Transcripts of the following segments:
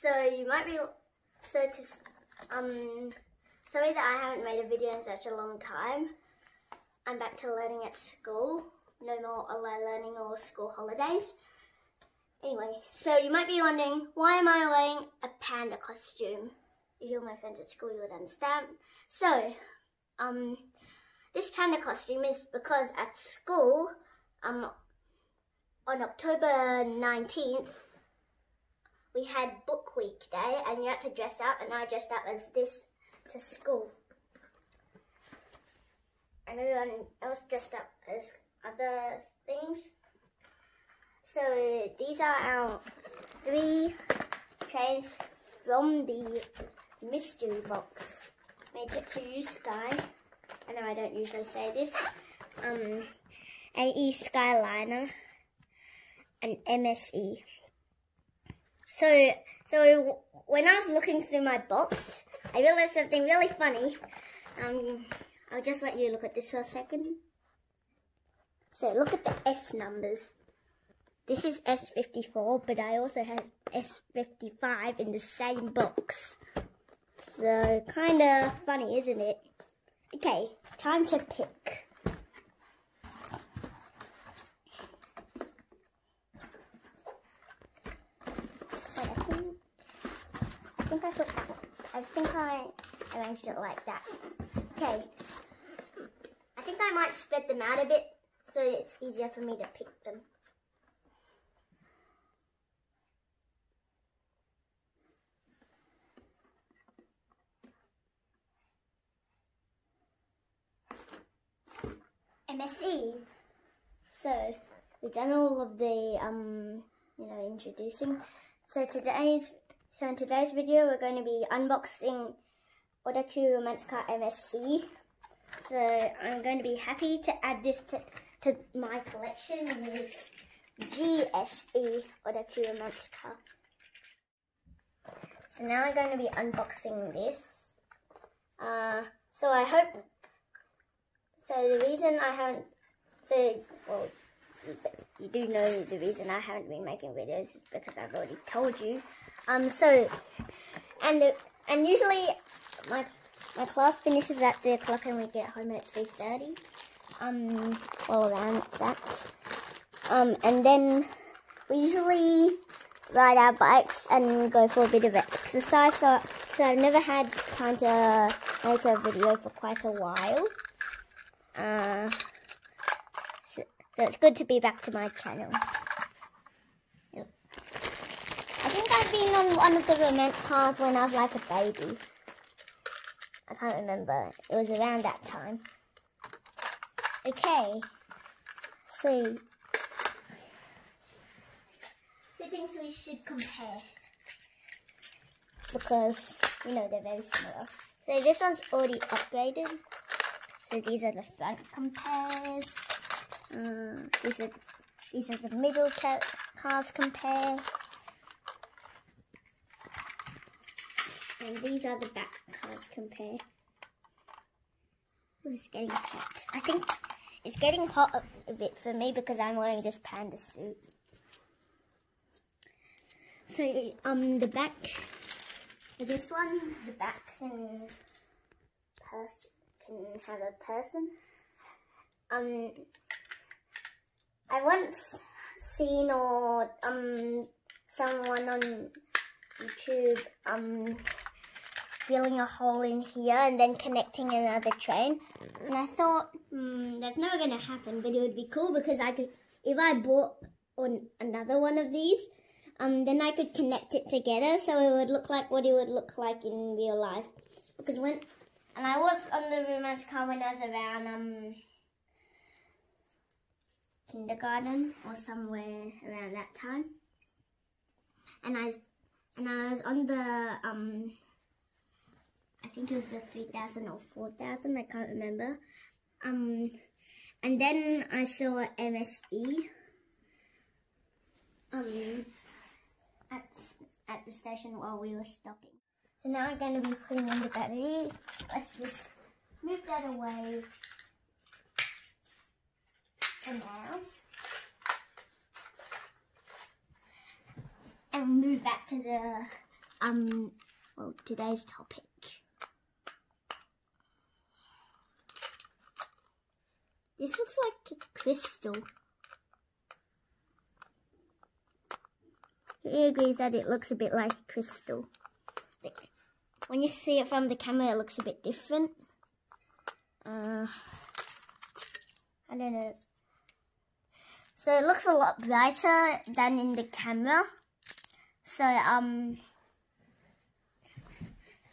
So you might be so to um sorry that I haven't made a video in such a long time. I'm back to learning at school. No more online learning or school holidays. Anyway, so you might be wondering why am I wearing a panda costume? If you're my friends at school, you would understand. So, um, this panda costume is because at school, um, on October 19th, we had book week day and you had to dress up and I dressed up as this to school. And everyone else dressed up as other things. So these are our three trains from the mystery box. To you, Sky. I know I don't usually say this. Um, AE Skyliner and MSE. So, so when I was looking through my box, I realized something really funny. Um, I'll just let you look at this for a second. So look at the S numbers. This is S54, but I also have S55 in the same box. So kind of funny, isn't it? Okay, time to pick. think I put that I think I arranged it like that. Okay. I think I might spread them out a bit so it's easier for me to pick them. MSE. So we've done all of the um you know introducing. So today's so in today's video, we're going to be unboxing Odakyu Romancecar MSE. So I'm going to be happy to add this to, to my collection with GSE Odakyu Romancecar. So now I'm going to be unboxing this. Uh, so I hope, so the reason I haven't, so, well, you do know the reason I haven't been making videos is because I've already told you. Um, so, and the, and usually my my class finishes at 3 o'clock and we get home at 3.30. Um, all around that. Um, and then we usually ride our bikes and go for a bit of exercise. So, so I've never had time to make a video for quite a while. Uh, so, so it's good to be back to my channel. I think I've been on one of the romance cars when I was like a baby. I can't remember. It was around that time. Okay. So, the things we should compare. Because, you know, they're very similar. So this one's already upgraded. So these are the front compares. Uh, these are these are the middle cars compare. And these are the back cars compare. It's getting hot. I think it's getting hot a, bit for me because I'm wearing this panda suit. So, um, the back, this one, the back can, pers can have a person. Um, I once seen or, um, someone on YouTube, um, drilling a hole in here and then connecting another train. And I thought, hmm, that's never going to happen, but it would be cool because I could, if I bought on another one of these, um, then I could connect it together so it would look like what it would look like in real life. Because when, and I was on the Romancecar when I was around, um, kindergarten or somewhere around that time. And I, and I was on the, um, I think it was the 3000 or 4000, I can't remember. Um, and then I saw MSE um, at, at the station while we were stopping. So now I'm going to be putting in the batteries. Let's just move that away for now. And move back to the um well today's topic. This looks like a crystal. He agrees that it looks a bit like a crystal. When you see it from the camera, it looks a bit different. Uh, I don't know. So it looks a lot brighter than in the camera. So, um,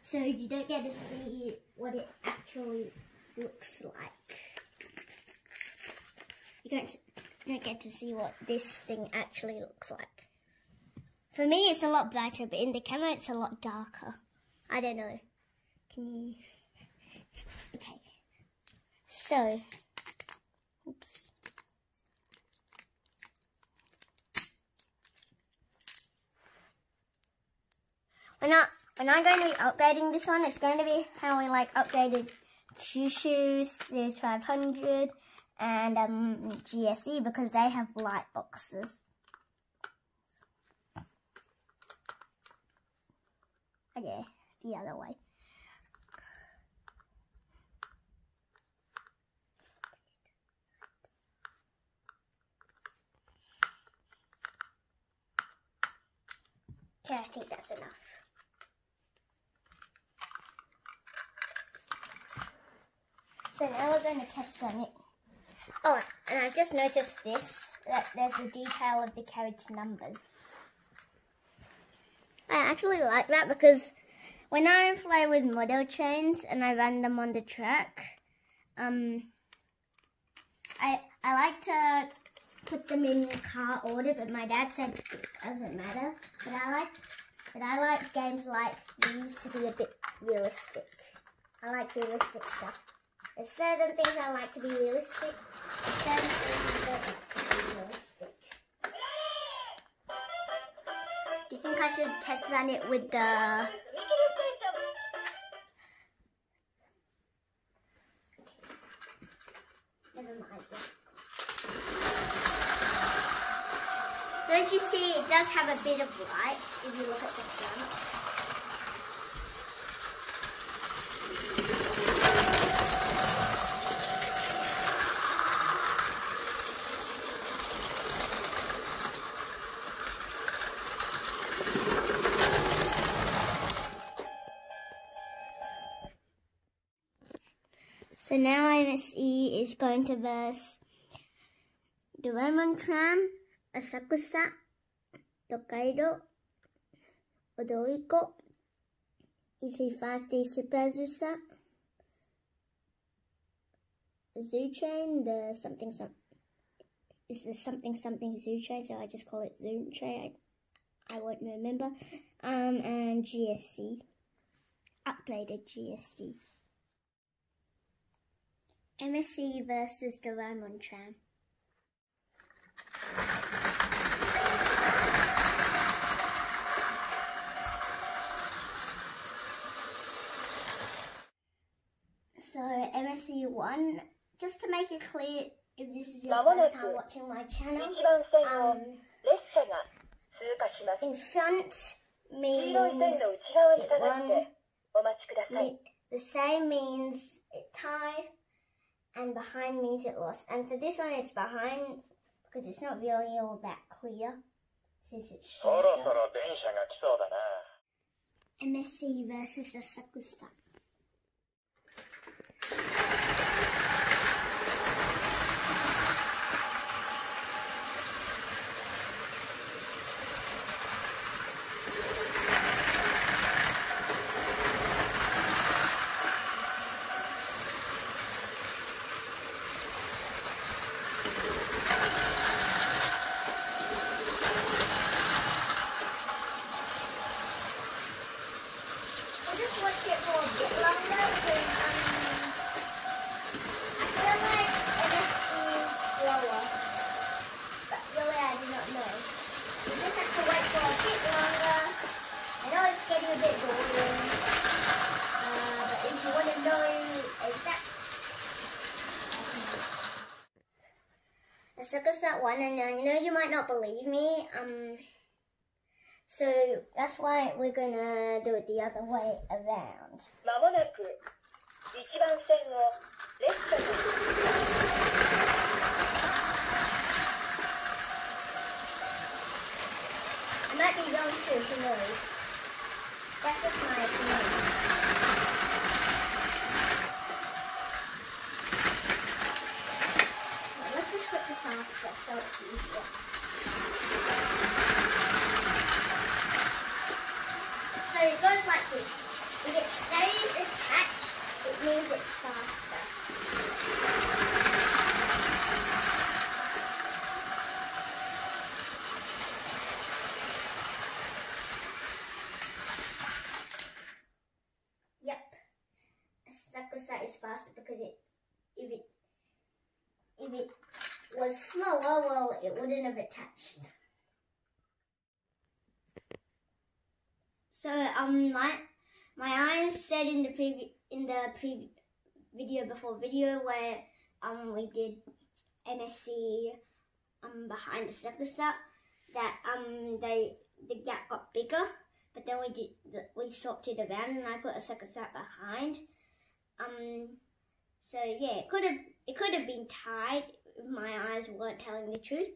so you don't get to see what it actually looks like. You don't, you get to see what this thing actually looks like. For me, it's a lot brighter, but in the camera, it's a lot darker. I don't know. Can you? Okay. So, oops. When I when I'm going to be upgrading this one, it's going to be how we like upgraded Choo Series 500 and um, GSE because they have light boxes. Okay, the other way. Okay, I think that's enough. So now we're going to test run it. Oh, and I just noticed this, that there's the detail of the carriage numbers. I actually like that because when I fly with model trains and I run them on the track, um, I I like to put them in car order, but my dad said it doesn't matter. But I like but I like games like these to be a bit realistic. I like realistic stuff. There's certain things I like to be realistic, Do you think I should test run it with the... Don't you see, it does have a bit of light if you look at the front. So now MSE is going to verse Doraemon Tram, Asakusa, Tokaido, Odoriko, E353 Super Azusa, Zoo Train, the something some is the something something Zoo Train, so I just call it Zoo Train. I, I won't remember. Um, and GSE, upgraded GSE. MSE versus Doraemon Tram. So MSE one, just to make it clear if this is your first time watching my channel, um, in front means it won, the same means it tied, and behind means it lost. And for this one, it's behind because it's not really all that clear since it's shorter. MSE versus Asakusa. Circus at one, and uh, you know you might not believe me. Um, So that's why we're gonna do it the other way around. まもなく1番線を列車が I might be wrong too, who knows? That's just my opinion. First so it's easier. So it goes like this. If it stays attached, it means it's faster. Yep. Sakusa is faster because it if it if it was smaller, well it wouldn't have attached. So um my my eyes said in the in the pre video before video where um we did MSE um behind the Sakusa that um they the gap got bigger but then we did the, we swapped it around and I put a second set behind. Um, so yeah, it could have it could have been tied if my eyes weren't telling the truth.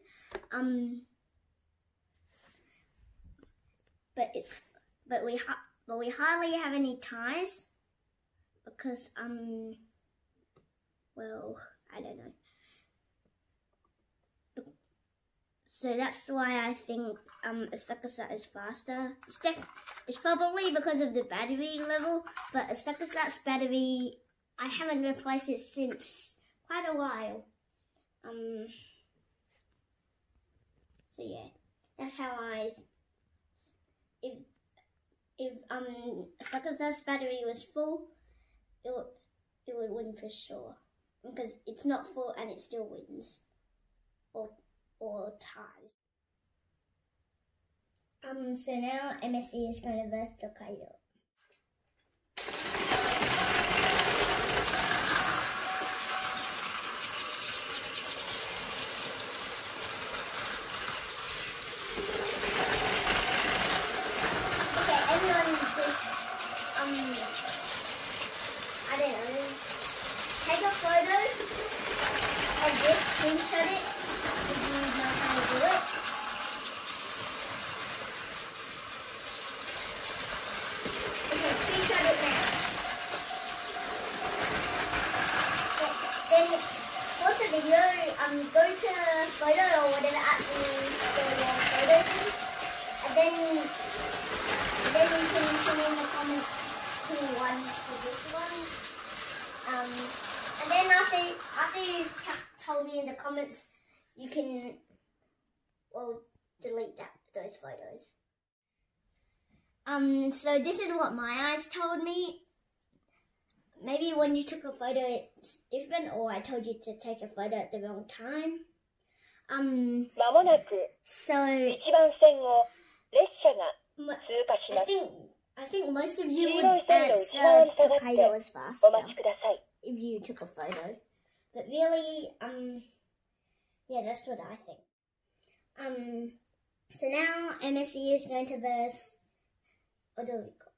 Um, but it's but we but we hardly have any ties because um, well I don't know. So that's why I think um Asakusa is faster. It's it's probably because of the battery level, but Asakusa's battery I haven't replaced it since quite a while. Um so yeah. That's how I if if um Asakusa's battery was full, it would it would win for sure. Because it's not full and it still wins. Or or ties. Um, so now MSE is going to verse Tokaido. Okay, everyone just, um, I don't know, take a photo of this, screenshot it, if you know how to do it. Okay, screenshot it now. Okay, Then pause the video, um, go to photo or whatever app you store your photos in, and then then you can put in the comments who won for this one. Um, and then after, after you told me in the comments, you can, well, delete that those photos. Um, so this is what my eyes told me. Maybe when you took a photo, it's different, or I told you to take a photo at the wrong time. Um, so, I think I think most of you would answer Tokaido is faster if you took a photo. But really, um, yeah, that's what I think. Um, so now MSE is going to verse Odoriko.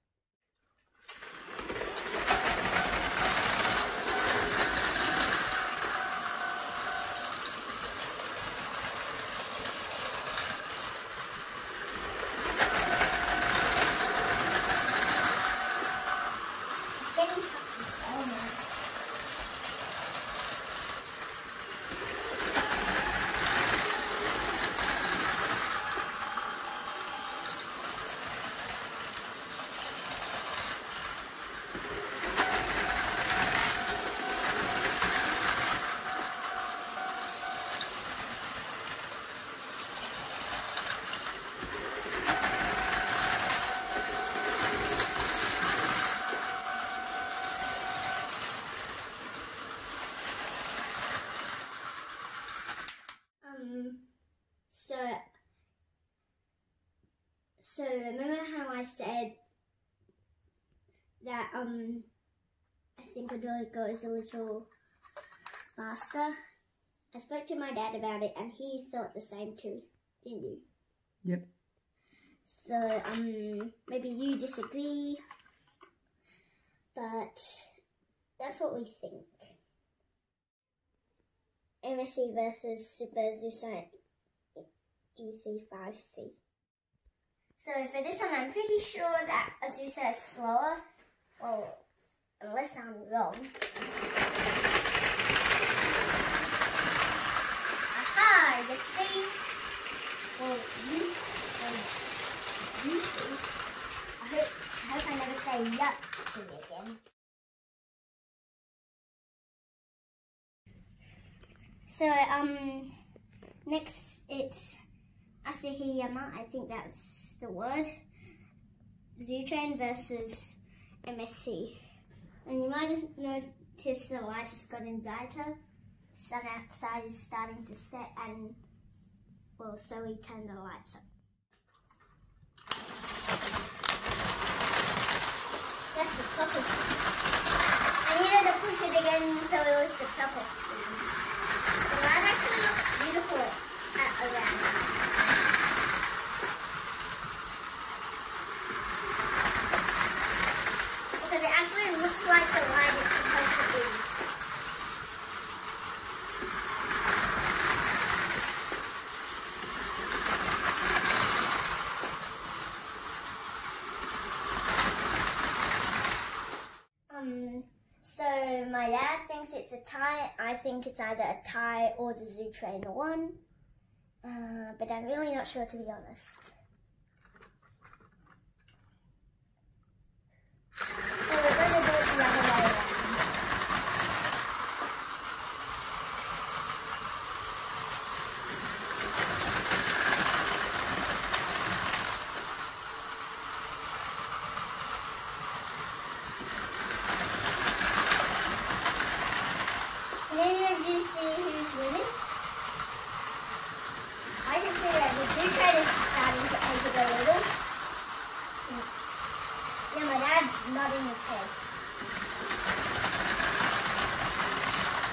Remember how I said that um, I think Odoriko is a little faster. I spoke to my dad about it, and he thought the same too, didn't you? Yep. So um maybe you disagree, but that's what we think. MSE versus Super Azusa E353. So for this one, I'm pretty sure that Azusa is slower. Well, unless I'm wrong. Aha, you see? Well, you, well, you see. I hope, I hope I never say yuck to you again. So, um, next it's Asahiyama, I think that's the word. Zoo Train versus MSE. And you might have noticed the light has gotten brighter. The sun outside is starting to set and well, so we turn the lights up. That's the purple I needed to push it again so it was the screen. The light actually looks beautiful at around. Because it actually looks like the light it's supposed to be. Um, so my dad thinks it's a tie. I think it's either a tie or the Zoo Trainer one. Uh, but I'm really not sure to be honest. So we're going to do it the other way around. Can any of you see who's winning? I can see that the blue train is starting to age it a little. Yeah, my dad's nodding his head.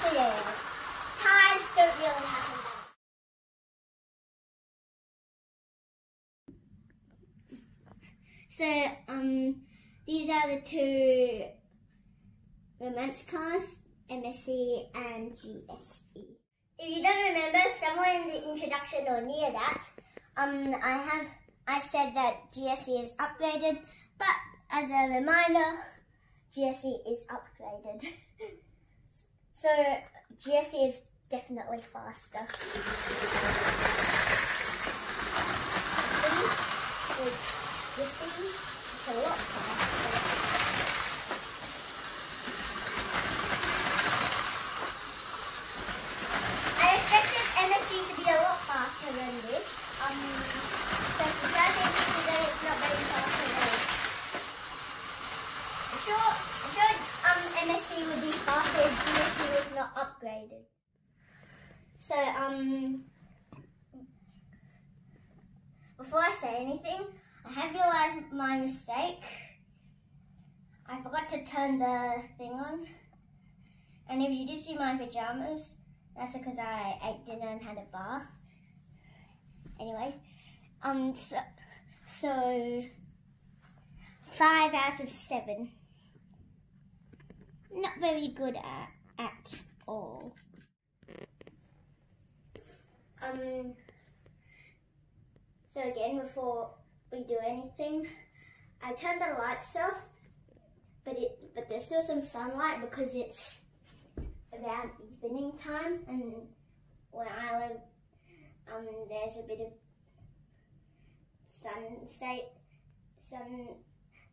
So yeah, ties don't really happen. So um, these are the two romance cars, MSE and GSE. If you don't remember, somewhere in the introduction or near that, um, I have I said that GSE is upgraded, but as a reminder, GSE is upgraded. so GSE is definitely faster. See? You see? It's a lot faster. I expected MSE to be a lot faster than this. Um, um, MSE would be faster if GSE was not upgraded. So, um, before I say anything, I have realized my mistake. I forgot to turn the thing on. And if you do see my pajamas, that's because I ate dinner and had a bath. Anyway, um, so, so five out of seven. Not very good at at all. Um. So again, before we do anything, I turned the lights off, but it but there's still some sunlight because it's around evening time, and where I live, um, there's a bit of sun state, sun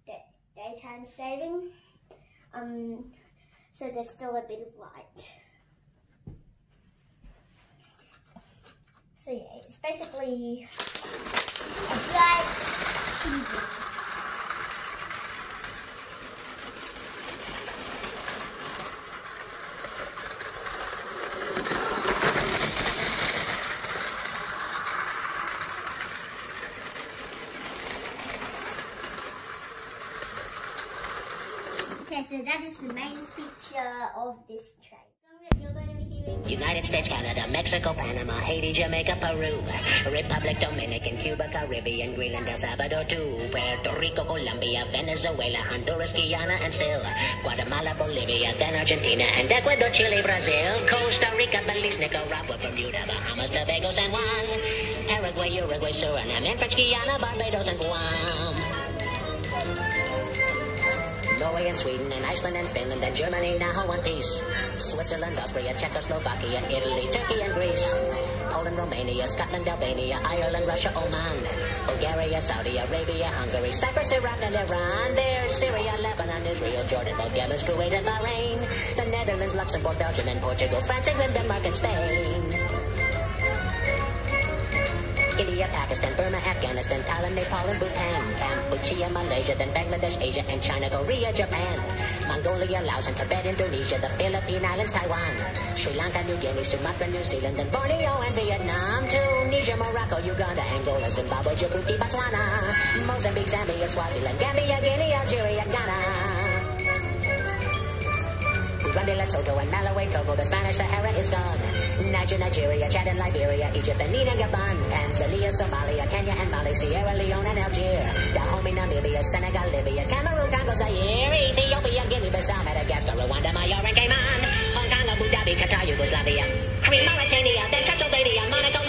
day, daytime saving. Um, so there's still a bit of light. So yeah, it's basically a bright. Okay, that is the main feature of this hearing United States, Canada, Mexico, Panama, Haiti, Jamaica, Peru, Republic, Dominican, Cuba, Caribbean, Greenland, El Salvador, too, Puerto Rico, Colombia, Venezuela, Honduras, Guyana, and still Guatemala, Bolivia, then Argentina, and Ecuador, Chile, Brazil, Costa Rica, Belize, Nicaragua, Bermuda, Bahamas, Tobago, San Juan, Paraguay, Uruguay, Suriname, and French Guiana, Barbados, and Guam. Norway and Sweden and Iceland and Finland and Germany now one piece. Switzerland, Austria, Czechoslovakia, Italy, Turkey and Greece. Poland, Romania, Scotland, Albania, Ireland, Russia, Oman. Bulgaria, Saudi Arabia, Hungary, Cyprus, Iraq and Iran. There's Syria, Lebanon, Israel, Jordan, both Yemen, Kuwait and Bahrain. The Netherlands, Luxembourg, Belgium and Portugal, France, England, Denmark and Spain. Pakistan, Burma, Afghanistan, Thailand, Nepal, and Bhutan, Cambodia, Malaysia, then Bangladesh, Asia, and China, Korea, Japan, Mongolia, Laos, and Tibet, Indonesia, the Philippine Islands, Taiwan, Sri Lanka, New Guinea, Sumatra, New Zealand, then Borneo and Vietnam, Tunisia, Morocco, Uganda, Angola, Zimbabwe, Djibouti, Botswana, Mozambique, Zambia, Swaziland, Gambia, Guinea, Algeria, Ghana. Uganda, Lesotho, and Malawi, Togo, the Spanish Sahara is gone. Niger, Nigeria, Chad and Liberia, Egypt, and Gabon, Tanzania, Somalia, Kenya and Mali, Sierra Leone and Algeria, Dahomey, Namibia, Senegal, Libya, Cameroon, Congo, Zaire, Ethiopia, Guinea-Bissau, Madagascar, Rwanda, Myanmar, and Cayman, Hong Kong, Abu Dhabi, Qatar, Yugoslavia, Crete, Mauritania, then Transylvania, Monaco,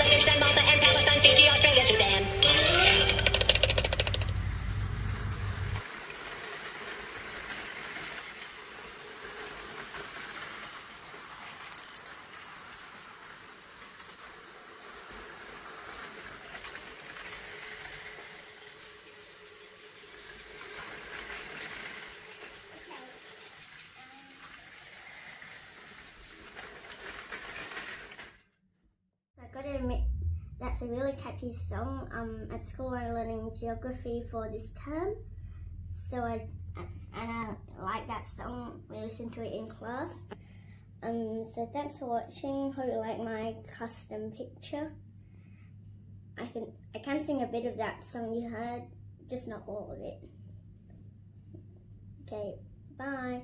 that's a really catchy song. Um, at school I'm learning geography for this term, so I and I like that song. We listen to it in class. Um, so thanks for watching. Hope you like my custom picture. I can I can sing a bit of that song you heard, just not all of it. Okay, bye.